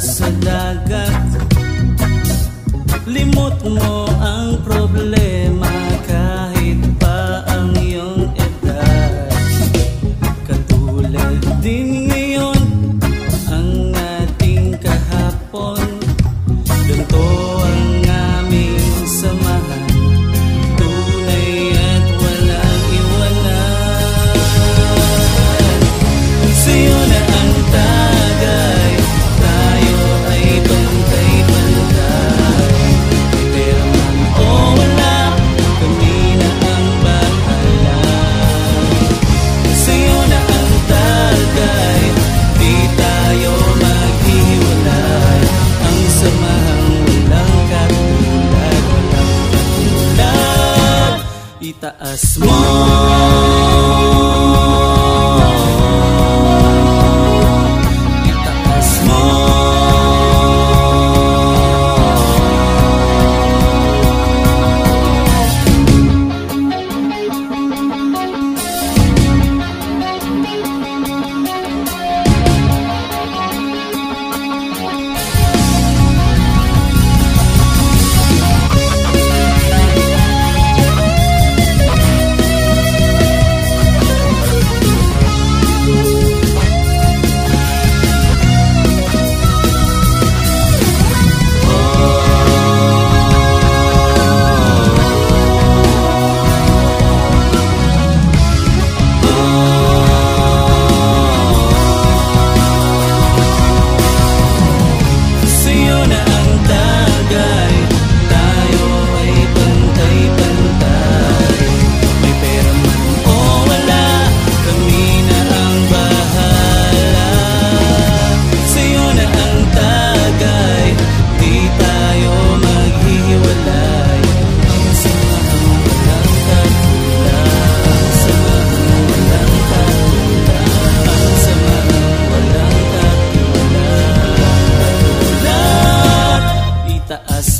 sa dagat. Limot mo ang problema. a small Us.